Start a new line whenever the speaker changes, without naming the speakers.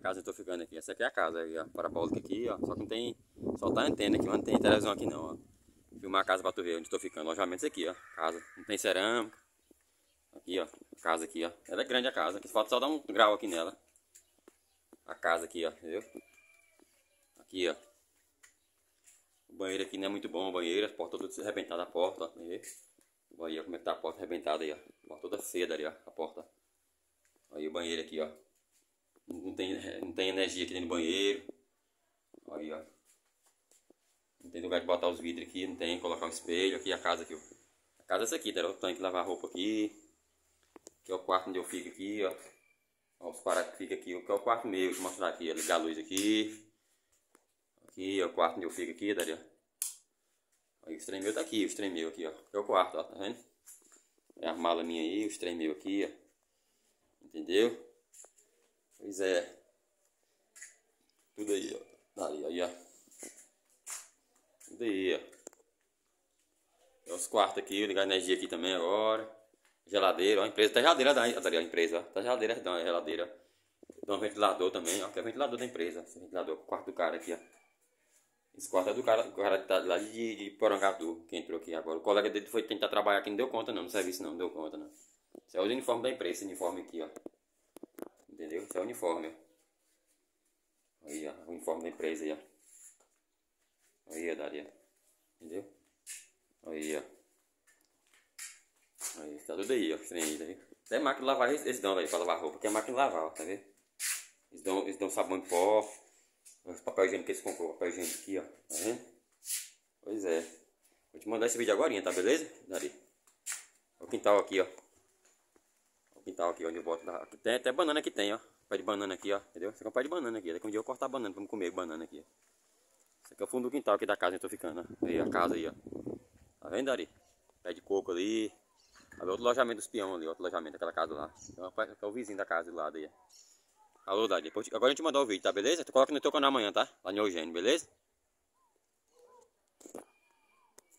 casa eu tô ficando aqui. Essa aqui é a casa aí, ó. Parabólica aqui, ó. Só que não tem. Só tá antena aqui, mas não tem televisão aqui não, ó. Filmar a casa pra tu ver onde tô ficando. Lojamentos aqui, ó. Casa. Não tem cerâmica. Aqui, ó. Casa aqui, ó. Ela é grande a casa. Falta só dar um grau aqui nela. A casa aqui, ó. Entendeu? Aqui, ó. O banheiro aqui não é muito bom, o banheiro. As portas todas arrebentadas, a porta, ó. Aí, como é que tá a porta arrebentada aí, ó. A porta toda seda ali, ó. A porta. Aí o banheiro aqui, ó. Não tem, não tem energia aqui dentro do banheiro. Aí, ó. Não tem lugar de botar os vidros aqui, não tem colocar um espelho. Aqui a casa aqui, ó. A casa é essa aqui, tá? Eu tenho que lavar roupa aqui. Aqui é o quarto onde eu fico aqui, ó. ó os parados que ficam aqui. Aqui é o quarto meu, vou mostrar aqui, ó. Ligar a luz aqui. Aqui é o quarto onde eu fico aqui, tá ali, ó. Aí o trem meu tá aqui, o trem meu aqui, ó. É o quarto, ó, tá vendo? É a mala minha aí, o trem meu aqui, ó. Entendeu? Pois é. Tudo aí, ó. Aí, aí, ó. Tudo aí, ó. É os quartos aqui, ligar energia aqui também agora. Geladeira, ó. A empresa tá geladeira da a empresa, ó. Tá geladeira, dá uma geladeira. Dá um ventilador também, ó. Que é o ventilador da empresa. Esse ventilador, o quarto do cara aqui, ó. Esse quarto é do cara, do cara que tá lá de, de Porangatu, que entrou aqui agora. O colega dele foi tentar trabalhar aqui, não deu conta não, no serviço não, não deu conta não. Esse é o uniforme da empresa, esse uniforme aqui, ó. Esse é o uniforme. Aí, ó, o uniforme da empresa aí, ó. Aí, ó, Daria. Entendeu? Aí, ó. Aí, tá tudo aí, ó. Trem aí, tá? Até máquina de lavar, eles dão aí pra lavar roupa, que é máquina de lavar, ó, tá vendo? Eles dão, eles dão sabão em pó. Os papel higiênico que eles comprou, papel higiênico aqui, ó. Tá vendo? Pois é. Vou te mandar esse vídeo agora, tá beleza? Dari. O quintal aqui, ó. O quintal aqui onde eu boto. Tem até banana que tem, ó. Pé de banana aqui, ó. Entendeu? Esse aqui é um pé de banana aqui. Daqui um dia eu cortar banana pra comer banana aqui. Esse aqui é o fundo do quintal aqui da casa onde eu tô ficando, ó. Aí, a casa aí, ó. Tá vendo, Dari? Pé de coco ali. Ali outro alojamento dos peão ali, outro alojamento daquela casa lá. É o vizinho da casa do lado aí, ó. Alô, Dari. Agora a gente mandar o vídeo, tá beleza? Tu coloca no teu canal amanhã, tá? Lá no Eugênio, beleza?